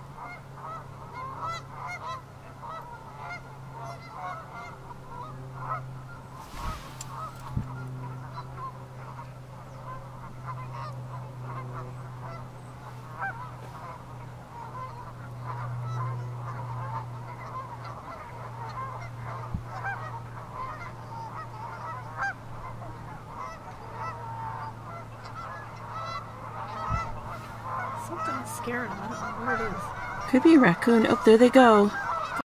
Oh, Something's scaring them. I don't know what it is. Could be a raccoon. Oh, there they go.